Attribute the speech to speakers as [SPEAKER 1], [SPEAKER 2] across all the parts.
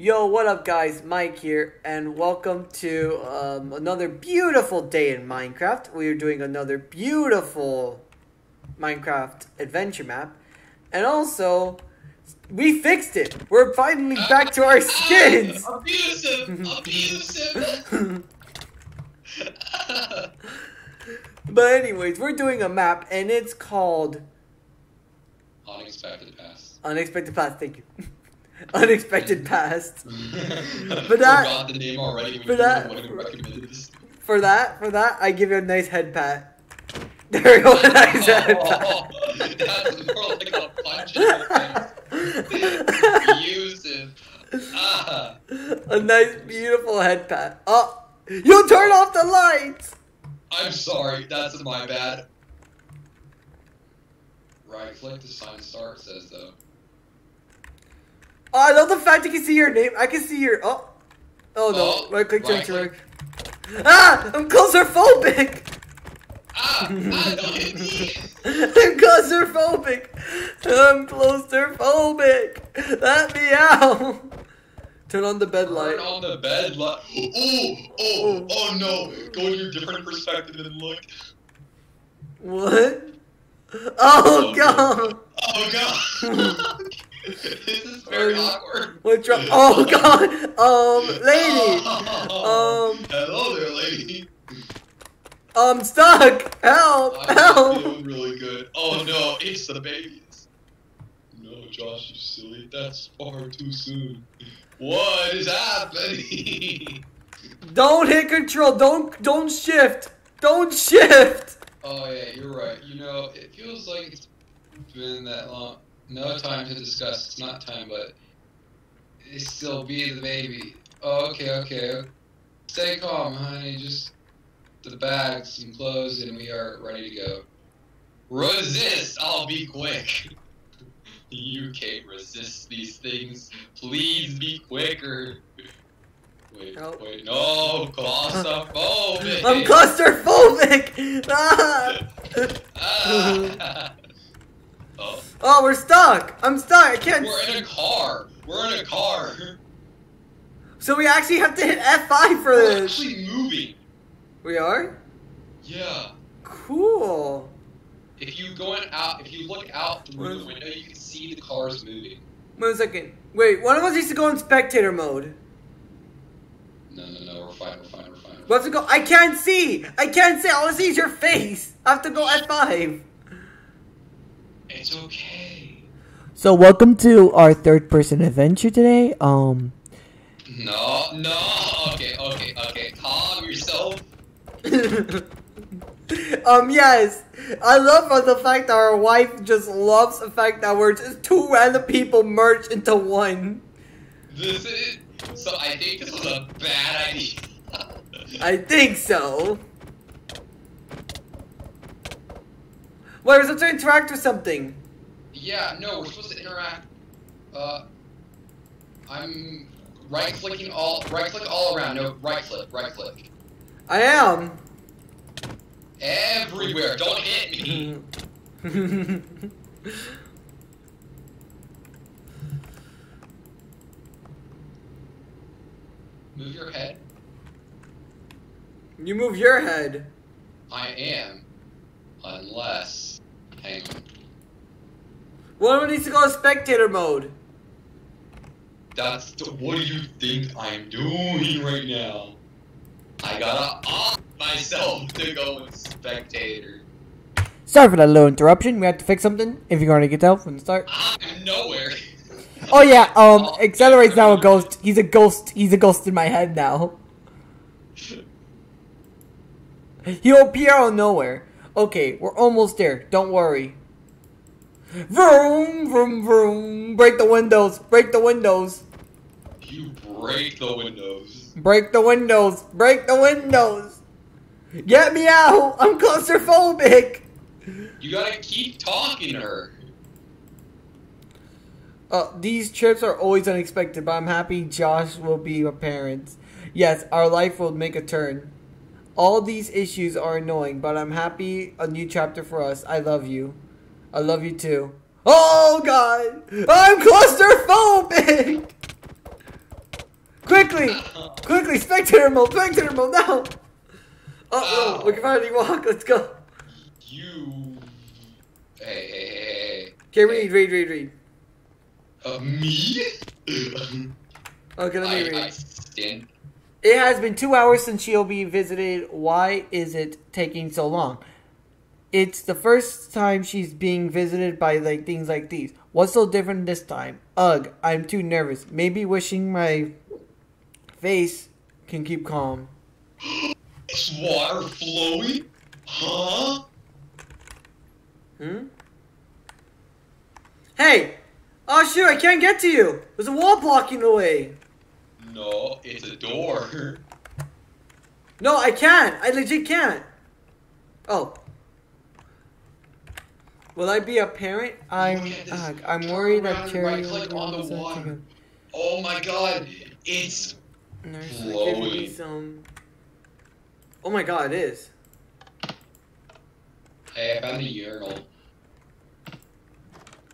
[SPEAKER 1] Yo, what up, guys? Mike here, and welcome to um, another beautiful day in Minecraft. We are doing another beautiful Minecraft adventure map, and also we fixed it. We're finally back to our skins.
[SPEAKER 2] Abusive! Abusive!
[SPEAKER 1] But anyways, we're doing a map, and it's called
[SPEAKER 2] Unexpected pass.
[SPEAKER 1] Unexpected Past. Thank you. Unexpected Past.
[SPEAKER 2] but
[SPEAKER 1] that-
[SPEAKER 2] Forgot the name already.
[SPEAKER 1] but that-
[SPEAKER 2] When you recommended this.
[SPEAKER 1] For that, for that, I give you a nice head pat. There we go, a nice head pat.
[SPEAKER 2] Oh, that's more like a punch in the Ah.
[SPEAKER 1] A nice, beautiful head pat. Oh, you turn off the lights.
[SPEAKER 2] I'm sorry, that's my bad. Right click to sign start says though.
[SPEAKER 1] Oh, I love the fact you can see your name. I can see your. Oh, oh no!
[SPEAKER 2] Oh,
[SPEAKER 1] right click
[SPEAKER 2] right
[SPEAKER 1] interact. Ah, I'm claustrophobic.
[SPEAKER 2] Ah! ah don't hit me!
[SPEAKER 1] I'm claustrophobic. I'm claustrophobic. Let me out. Turn on the bed light.
[SPEAKER 2] Turn on the bed light. Oh, oh, oh no! Go to a different perspective and look.
[SPEAKER 1] What? Oh god.
[SPEAKER 2] Oh god! this is very awkward.
[SPEAKER 1] Wrong? Oh god. Um, lady.
[SPEAKER 2] Oh.
[SPEAKER 1] Um,
[SPEAKER 2] Hello there, lady.
[SPEAKER 1] I'm stuck. Help!
[SPEAKER 2] I'm
[SPEAKER 1] Help!
[SPEAKER 2] feeling really good. Oh no, it's the babies. No, Josh, you silly. That's far too soon. What is happening?
[SPEAKER 1] Don't hit control. Don't don't shift. Don't shift.
[SPEAKER 2] Oh yeah, you're right. You know, it feels like it's been that long. No time to discuss. It's not time, but it still be the baby. Oh, okay, okay. Stay calm, honey. Just the bags and clothes, and we are ready to go. Resist! I'll be quick. you can't resist these things. Please be quicker. Wait,
[SPEAKER 1] Help.
[SPEAKER 2] wait, no, claustrophobic.
[SPEAKER 1] I'm claustrophobic. Ah.
[SPEAKER 2] Ah. Oh,
[SPEAKER 1] we're stuck. I'm stuck. I can't.
[SPEAKER 2] we're in a car. We're in a car.
[SPEAKER 1] So we actually have to hit F5 for
[SPEAKER 2] We're
[SPEAKER 1] this.
[SPEAKER 2] actually moving.
[SPEAKER 1] We are.
[SPEAKER 2] Yeah.
[SPEAKER 1] Cool.
[SPEAKER 2] If you go in out, if you look out through the window, you can see the cars moving.
[SPEAKER 1] Wait a second. Wait, one of us needs to go in spectator mode.
[SPEAKER 2] No, no, no. We're fine. We're fine. We're fine.
[SPEAKER 1] We have to go. I can't see. I can't see. All I see is your face. I have to go F5.
[SPEAKER 2] It's okay.
[SPEAKER 1] So welcome to our third person adventure today. Um.
[SPEAKER 2] No, no. Okay, okay, okay. Calm yourself.
[SPEAKER 1] um, yes. I love uh, the fact that our wife just loves the fact that we're just two random people merged into one.
[SPEAKER 2] This is. So I think this was a bad idea.
[SPEAKER 1] I think so. Wait, we're supposed to interact with something.
[SPEAKER 2] Yeah, no, we're supposed to interact. Uh, I'm right clicking all, right click all around. No, right click, right click.
[SPEAKER 1] I am.
[SPEAKER 2] Everywhere. Don't hit me. Move your head.
[SPEAKER 1] you move your head.
[SPEAKER 2] I am, unless. Hang on.
[SPEAKER 1] One of us needs to go to spectator mode.
[SPEAKER 2] That's the, what do you think I'm doing right now? I gotta off myself to go in spectator.
[SPEAKER 1] Sorry for that little interruption. We have to fix something. If you're going to get out from the start.
[SPEAKER 2] I'm nowhere.
[SPEAKER 1] Oh yeah. Um, accelerates now a ghost. He's a ghost. He's a ghost in my head now. He'll appear out of nowhere. Okay, we're almost there. Don't worry. Vroom, vroom, vroom. Break the windows. Break the windows.
[SPEAKER 2] You break the windows.
[SPEAKER 1] Break the windows. Break the windows. Get me out. I'm claustrophobic.
[SPEAKER 2] You gotta keep talking to her.
[SPEAKER 1] Uh, these trips are always unexpected, but I'm happy Josh will be a parent. Yes, our life will make a turn. All these issues are annoying, but I'm happy a new chapter for us. I love you. I love you too. Oh god! I'm claustrophobic! Quickly! Quickly! Spectator mode! Spectator mode now! Oh, oh, we can finally walk. Let's go.
[SPEAKER 2] You. Hey, hey, hey, hey.
[SPEAKER 1] Okay, read, read, read, read.
[SPEAKER 2] Uh, me?
[SPEAKER 1] Okay, let me
[SPEAKER 2] I,
[SPEAKER 1] read.
[SPEAKER 2] I stand.
[SPEAKER 1] It has been two hours since she'll be visited. Why is it taking so long? It's the first time she's being visited by like things like these. What's so different this time? Ugh, I'm too nervous. Maybe wishing my face can keep calm.
[SPEAKER 2] Is water flowing? Huh?
[SPEAKER 1] Hmm? Hey! Oh shoot, I can't get to you! There's a wall blocking the way!
[SPEAKER 2] No, it's a door.
[SPEAKER 1] No, I can't! I legit can't! Oh. Will I be a parent? I'm
[SPEAKER 2] Look at this.
[SPEAKER 1] ugh, I'm worried that Cherry
[SPEAKER 2] right-click
[SPEAKER 1] will
[SPEAKER 2] on the water. Oh my god, it's
[SPEAKER 1] Nurse, give me some. Oh my god, it is.
[SPEAKER 2] Hey, I found a urinal.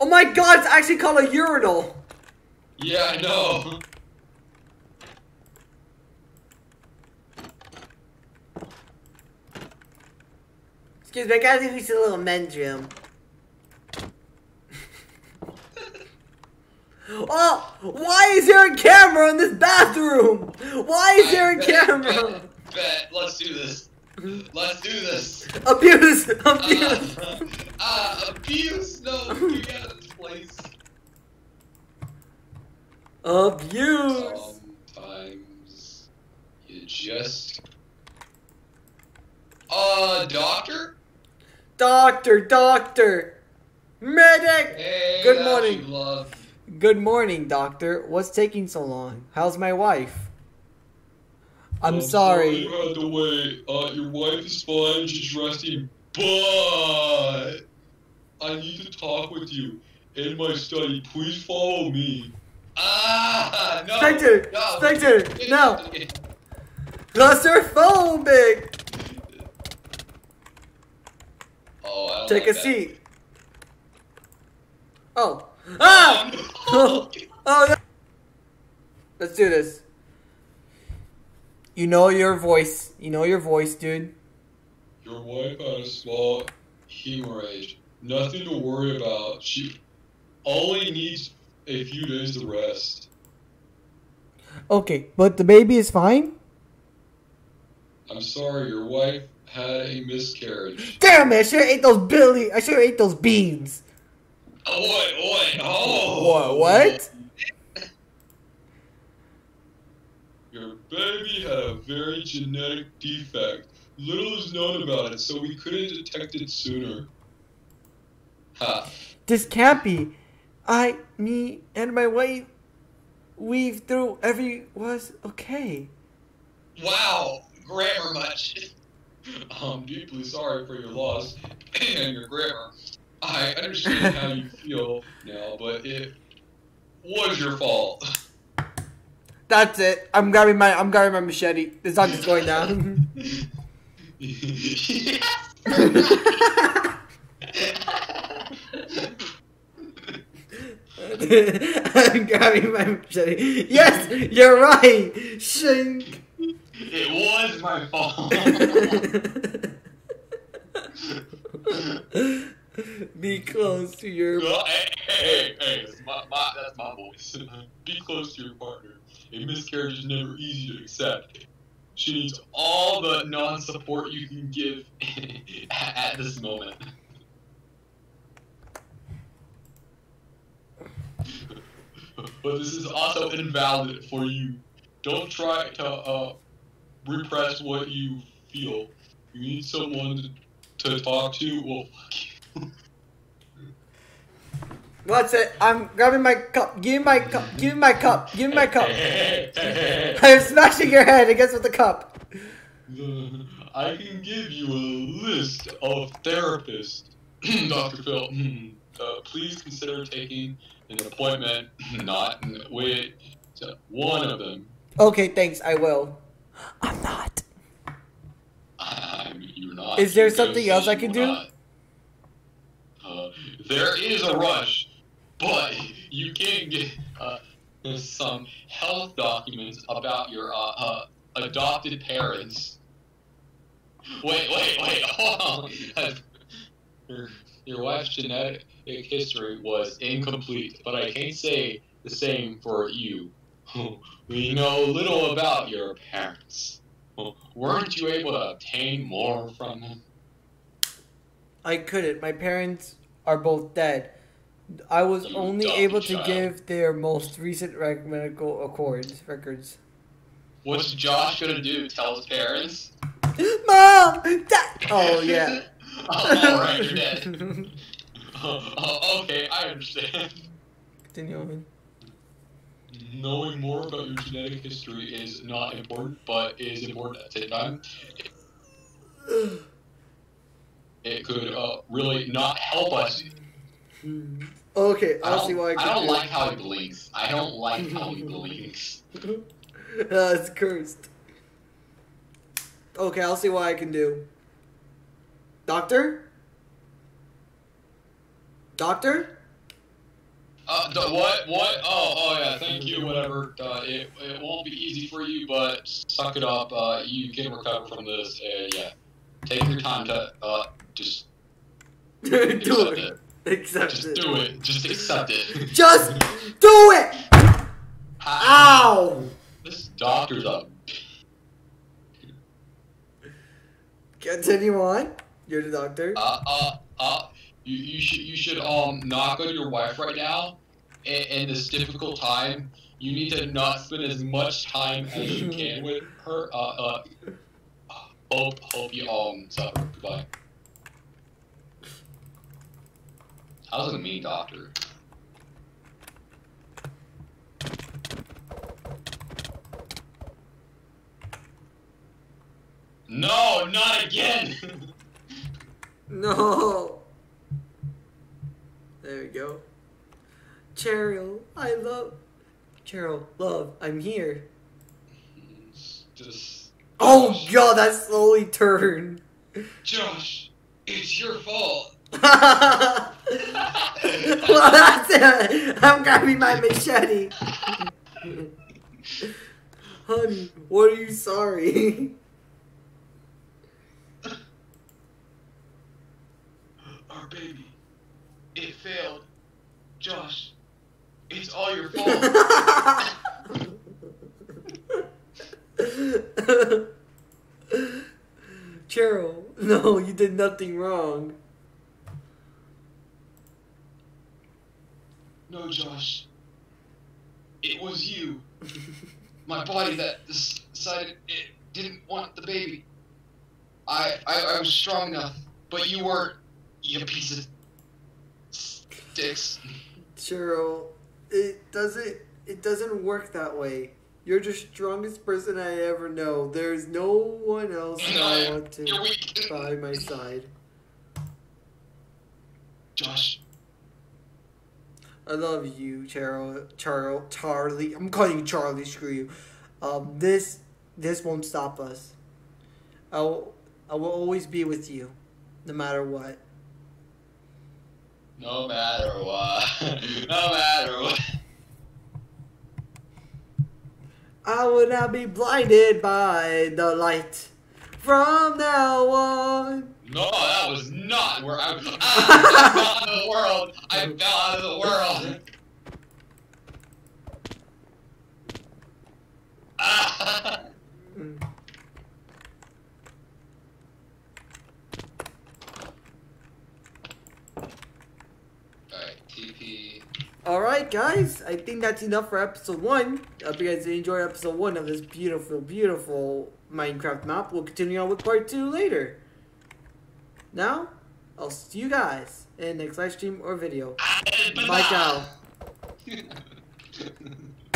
[SPEAKER 1] Oh my god, it's actually called a urinal!
[SPEAKER 2] Yeah, I know.
[SPEAKER 1] Excuse me, I gotta it's a little men's room. oh! Why is there a camera in this bathroom? Why is there a
[SPEAKER 2] Bet,
[SPEAKER 1] camera?
[SPEAKER 2] Bet, bet. Let's do this. Let's do this.
[SPEAKER 1] Abuse!
[SPEAKER 2] Uh,
[SPEAKER 1] Abuse!
[SPEAKER 2] uh, abuse? No, we got this place.
[SPEAKER 1] Abuse!
[SPEAKER 2] Sometimes you just. Uh, doctor?
[SPEAKER 1] Doctor, doctor! Medic!
[SPEAKER 2] Hey,
[SPEAKER 1] Good morning.
[SPEAKER 2] Love.
[SPEAKER 1] Good morning, doctor. What's taking so long? How's my wife? I'm sorry.
[SPEAKER 2] You had to wait. Uh, your wife is fine. She's resting, but I need to talk with you in my study. Please follow me. Ah, no.
[SPEAKER 1] Spectre!
[SPEAKER 2] no.
[SPEAKER 1] Spectre! No! Claustrophobic!
[SPEAKER 2] Oh,
[SPEAKER 1] Take
[SPEAKER 2] like
[SPEAKER 1] a
[SPEAKER 2] that.
[SPEAKER 1] seat. Oh. Ah!
[SPEAKER 2] Oh,
[SPEAKER 1] Oh, no. Let's do this. You know your voice. You know your voice, dude.
[SPEAKER 2] Your wife had a small hemorrhage. Nothing to worry about. She only needs a few days to rest.
[SPEAKER 1] Okay, but the baby is fine?
[SPEAKER 2] I'm sorry, your wife had a miscarriage.
[SPEAKER 1] Damn it, I should have ate those Billy. I have ate those beans.
[SPEAKER 2] Oh, wait, wait, oh!
[SPEAKER 1] What? What?
[SPEAKER 2] Your baby had a very genetic defect. Little is known about it, so we couldn't detect it sooner. Ha.
[SPEAKER 1] This can't be. I, me, and my wife weaved through every was okay.
[SPEAKER 2] Wow, grammar much. I'm deeply sorry for your loss and your grammar. I understand how you feel now, but it was your fault.
[SPEAKER 1] That's it. I'm grabbing my I'm grabbing my machete. This not just going down. I'm grabbing my machete. Yes, you're right. Shink.
[SPEAKER 2] Was my fault.
[SPEAKER 1] Be close to your.
[SPEAKER 2] Well, hey, hey, hey, that's my, my, that's my voice. Be close to your partner. A miscarriage is never easy to accept. She needs all the non-support you can give at this moment. but this is also invalid for you. Don't try to uh, repress what you feel. You need someone to, to talk to. Well, fuck you.
[SPEAKER 1] What's it? I'm grabbing my cup. Give me my cup. Give me my cup. Give me my cup. I'm smashing your head against with the cup.
[SPEAKER 2] I can give you a list of therapists, Dr. Phil. Uh, please consider taking an appointment, not with one of them.
[SPEAKER 1] Okay, thanks. I will. I'm not.
[SPEAKER 2] I mean, you're not.
[SPEAKER 1] Is there something else I can do?
[SPEAKER 2] Uh, there is a rush, but you can't get. Uh, some health documents about your uh, uh, adopted parents. Wait, wait, wait, hold on. Your, your wife's genetic history was incomplete, but I can't say the same for you. We know little about your parents. Weren't you able to obtain more from them?
[SPEAKER 1] I couldn't. My parents are both dead. I was
[SPEAKER 2] You
[SPEAKER 1] only able to give their most recent medical accords records.
[SPEAKER 2] What's Josh gonna do? Tell his parents?
[SPEAKER 1] Mom, Dad. Oh yeah.
[SPEAKER 2] oh, alright, you're dead. Oh, oh, okay, I understand.
[SPEAKER 1] Continue on.
[SPEAKER 2] Knowing more about your genetic history is not important, but is important at the same time. It could uh, really not help us.
[SPEAKER 1] Okay,
[SPEAKER 2] I
[SPEAKER 1] I'll
[SPEAKER 2] don't,
[SPEAKER 1] see what I
[SPEAKER 2] I don't
[SPEAKER 1] do.
[SPEAKER 2] like how he blinks. I don't like how he blinks.
[SPEAKER 1] Uh, it's cursed. Okay, I'll see what I can do. Doctor? Doctor?
[SPEAKER 2] Uh, the, what? What? Oh, oh yeah. Thank you. Whatever. Uh, it, it won't be easy for you, but suck it up. Uh, you can recover from this. And yeah, take your time to uh, just
[SPEAKER 1] do
[SPEAKER 2] accept
[SPEAKER 1] it.
[SPEAKER 2] it.
[SPEAKER 1] Accept
[SPEAKER 2] Just
[SPEAKER 1] it.
[SPEAKER 2] do it. Just accept it.
[SPEAKER 1] Just do it! Ow!
[SPEAKER 2] This doctor's up.
[SPEAKER 1] Continue on. You're the doctor.
[SPEAKER 2] Uh, uh, uh. You, you should you should um knock on your wife right now. In, in this difficult time, you need to not spend as much time as you can with her. Uh, uh. Hope hope you um suffer. Goodbye. I was a mean doctor. No, not again.
[SPEAKER 1] No. There we go. Cheryl, I love. Cheryl, love, I'm here.
[SPEAKER 2] He's Just
[SPEAKER 1] Oh god, that slowly turned.
[SPEAKER 3] Josh, it's your fault.
[SPEAKER 1] well, that's it. I'm grabbing my machete. Honey, what are you sorry?
[SPEAKER 2] Our baby. It failed. Josh, it's all your fault.
[SPEAKER 1] Cheryl, no, you did nothing wrong.
[SPEAKER 2] no, Josh. It was you. My body that decided it didn't want the baby. I, I I was strong enough, but you weren't. You piece of sticks.
[SPEAKER 1] Cheryl, it doesn't it doesn't work that way. You're the strongest person I ever know. There's no one else that I want to by my side.
[SPEAKER 2] Josh,
[SPEAKER 1] I love you, Cheryl, Charles, Charlie. I'm calling you Charlie. Screw you. Um, this this won't stop us. I will, I will always be with you, no matter what.
[SPEAKER 2] No matter what, no matter what.
[SPEAKER 1] I will not be blinded by the light from now on.
[SPEAKER 2] No, that was not where I. I fell out of the world. I fell out of the world. Ah.
[SPEAKER 1] Mm.
[SPEAKER 3] Alright, TP.
[SPEAKER 1] All right, guys. I think that's enough for episode one. I hope you guys enjoy episode one of this beautiful, beautiful Minecraft map. We'll continue on with part two later. Now, I'll see you guys in the next live stream or video. Bye.
[SPEAKER 2] Bye.